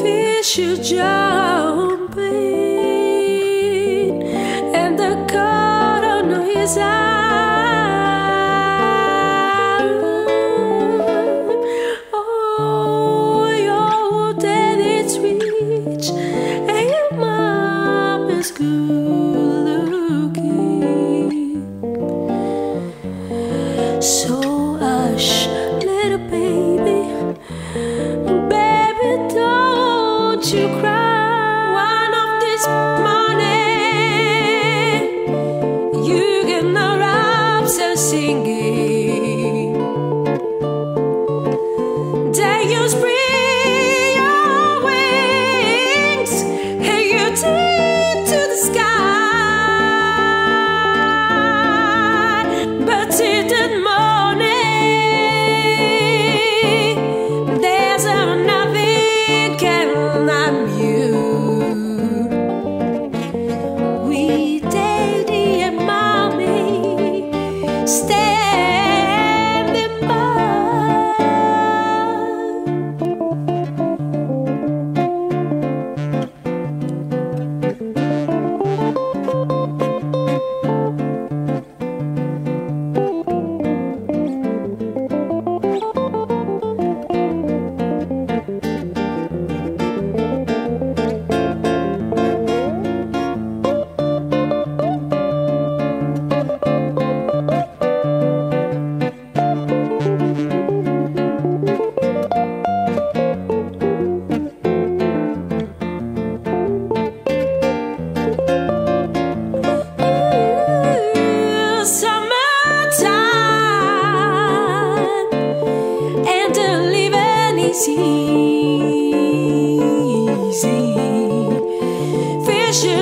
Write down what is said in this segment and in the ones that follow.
Fish jumping, and the cotton is eyes.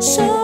so